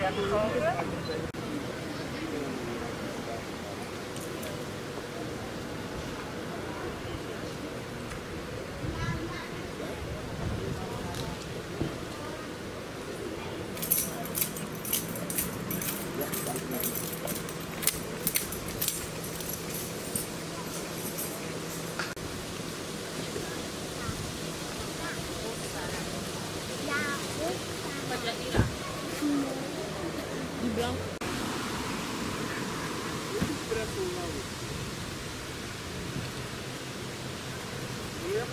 werden konnte.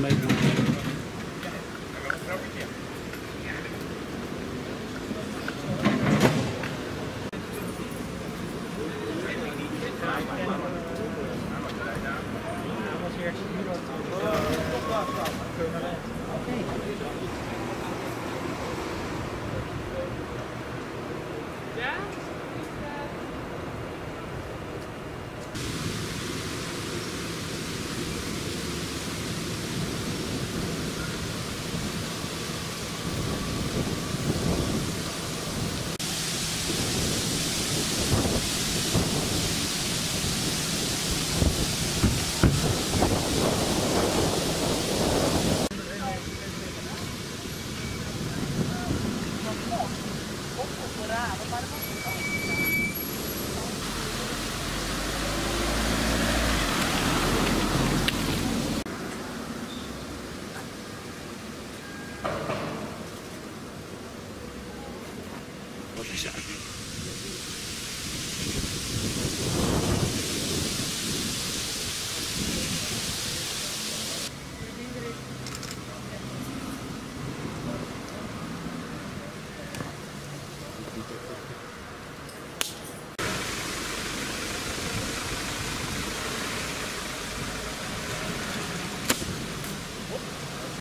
maybe. Vou deixar aqui.